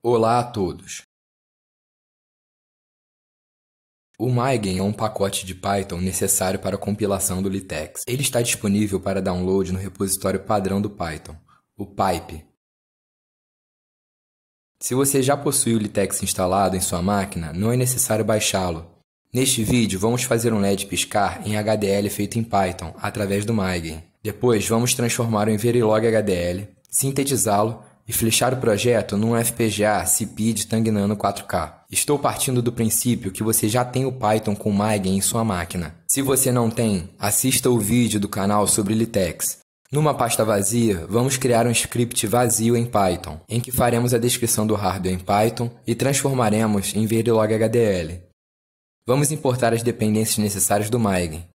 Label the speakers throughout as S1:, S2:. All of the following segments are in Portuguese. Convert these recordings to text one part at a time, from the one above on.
S1: Olá a todos! O Mygen é um pacote de Python necessário para a compilação do LaTeX. Ele está disponível para download no repositório padrão do Python, o pipe. Se você já possui o LaTeX instalado em sua máquina, não é necessário baixá-lo. Neste vídeo, vamos fazer um LED piscar em HDL feito em Python, através do Mygen. Depois, vamos transformá-lo em Verilog HDL, sintetizá-lo e flechar o projeto num FPGA CPID Tangnano 4K. Estou partindo do princípio que você já tem o Python com Mygen em sua máquina. Se você não tem, assista o vídeo do canal sobre LaTeX. Numa pasta vazia, vamos criar um script vazio em Python, em que faremos a descrição do hardware em Python e transformaremos em Verilog HDL. Vamos importar as dependências necessárias do Mygen.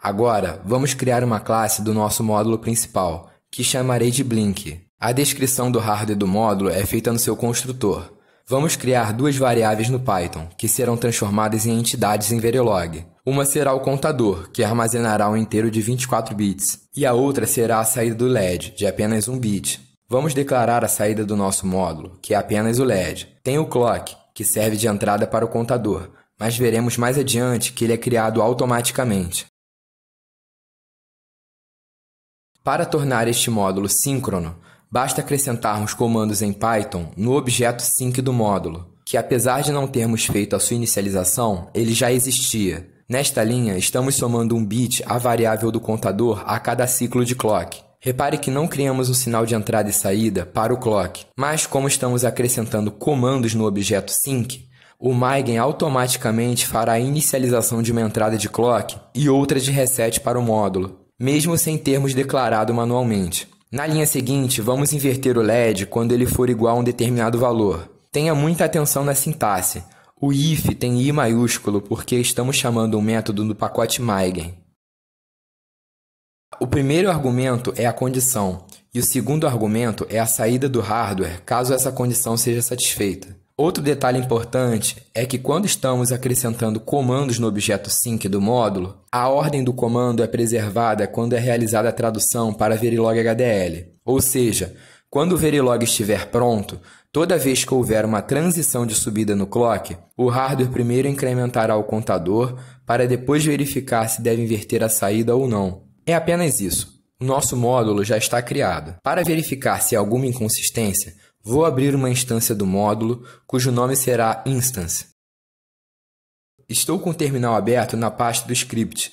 S1: Agora, vamos criar uma classe do nosso módulo principal, que chamarei de Blink. A descrição do hardware do módulo é feita no seu construtor. Vamos criar duas variáveis no Python, que serão transformadas em entidades em Verilog. Uma será o contador, que armazenará um inteiro de 24 bits, e a outra será a saída do LED, de apenas 1 bit. Vamos declarar a saída do nosso módulo, que é apenas o LED. Tem o clock, que serve de entrada para o contador, mas veremos mais adiante que ele é criado automaticamente. Para tornar este módulo síncrono, Basta acrescentarmos comandos em Python no objeto sync do módulo, que apesar de não termos feito a sua inicialização, ele já existia. Nesta linha, estamos somando um bit à variável do contador a cada ciclo de clock. Repare que não criamos um sinal de entrada e saída para o clock, mas como estamos acrescentando comandos no objeto sync, o Mygen automaticamente fará a inicialização de uma entrada de clock e outra de reset para o módulo, mesmo sem termos declarado manualmente. Na linha seguinte, vamos inverter o LED quando ele for igual a um determinado valor. Tenha muita atenção na sintaxe. O if tem i maiúsculo porque estamos chamando um método do pacote Mygen. O primeiro argumento é a condição, e o segundo argumento é a saída do hardware caso essa condição seja satisfeita. Outro detalhe importante é que quando estamos acrescentando comandos no objeto sync do módulo, a ordem do comando é preservada quando é realizada a tradução para Verilog HDL. Ou seja, quando o Verilog estiver pronto, toda vez que houver uma transição de subida no clock, o hardware primeiro incrementará o contador para depois verificar se deve inverter a saída ou não. É apenas isso. O nosso módulo já está criado. Para verificar se há alguma inconsistência, Vou abrir uma instância do módulo, cujo nome será instance. Estou com o terminal aberto na pasta do script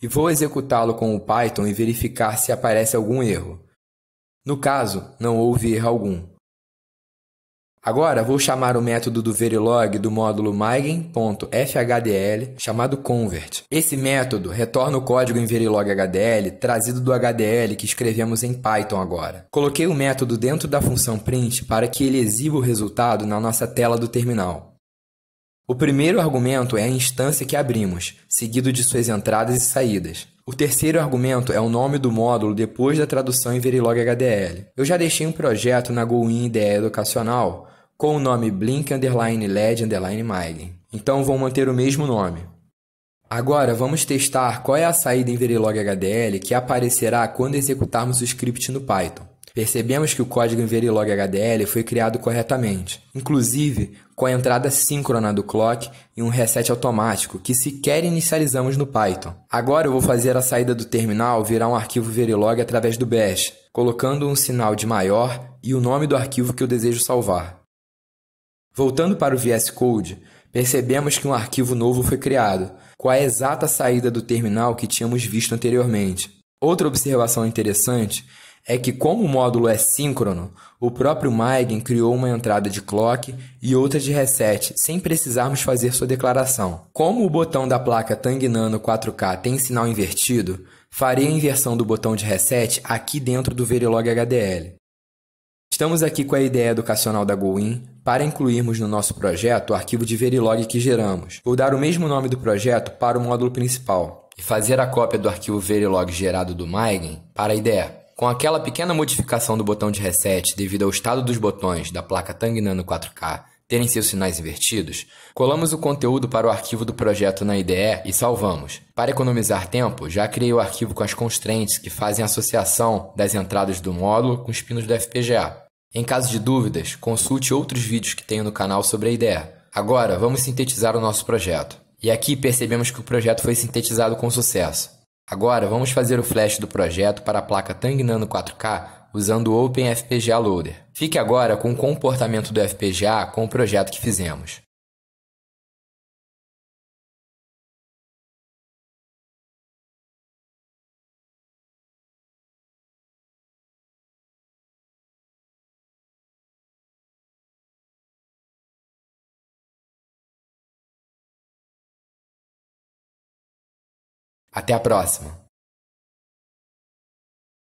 S1: e vou executá-lo com o Python e verificar se aparece algum erro. No caso, não houve erro algum. Agora vou chamar o método do Verilog do módulo mygen.fhdl chamado convert. Esse método retorna o código em Verilog HDL trazido do HDL que escrevemos em Python agora. Coloquei o método dentro da função print para que ele exiba o resultado na nossa tela do terminal. O primeiro argumento é a instância que abrimos, seguido de suas entradas e saídas. O terceiro argumento é o nome do módulo depois da tradução em Verilog HDL. Eu já deixei um projeto na GoWin IDE Educacional com o nome Blink Underline LED Underline. Então vão manter o mesmo nome. Agora vamos testar qual é a saída em Verilog HDL que aparecerá quando executarmos o script no Python. Percebemos que o código em Verilog HDL foi criado corretamente, inclusive com a entrada síncrona do clock e um reset automático que sequer inicializamos no Python. Agora eu vou fazer a saída do terminal virar um arquivo Verilog através do bash, colocando um sinal de maior e o nome do arquivo que eu desejo salvar. Voltando para o VS Code, percebemos que um arquivo novo foi criado, com a exata saída do terminal que tínhamos visto anteriormente. Outra observação interessante é que, como o módulo é síncrono, o próprio Mygen criou uma entrada de clock e outra de reset, sem precisarmos fazer sua declaração. Como o botão da placa Tang Nano 4K tem sinal invertido, farei a inversão do botão de reset aqui dentro do Verilog HDL. Estamos aqui com a ideia educacional da GoWin para incluirmos no nosso projeto o arquivo de Verilog que geramos. Vou dar o mesmo nome do projeto para o módulo principal e fazer a cópia do arquivo Verilog gerado do Mygen para a IDE. Com aquela pequena modificação do botão de reset devido ao estado dos botões da placa Tang Nano 4K terem seus sinais invertidos, colamos o conteúdo para o arquivo do projeto na IDE e salvamos. Para economizar tempo, já criei o arquivo com as constraints que fazem associação das entradas do módulo com os pinos do FPGA. Em caso de dúvidas, consulte outros vídeos que tenho no canal sobre a ideia. Agora, vamos sintetizar o nosso projeto. E aqui percebemos que o projeto foi sintetizado com sucesso. Agora, vamos fazer o flash do projeto para a placa Tang Nano 4K usando o OpenFPGA Loader. Fique agora com o comportamento do FPGA com o projeto que fizemos. Até a próxima!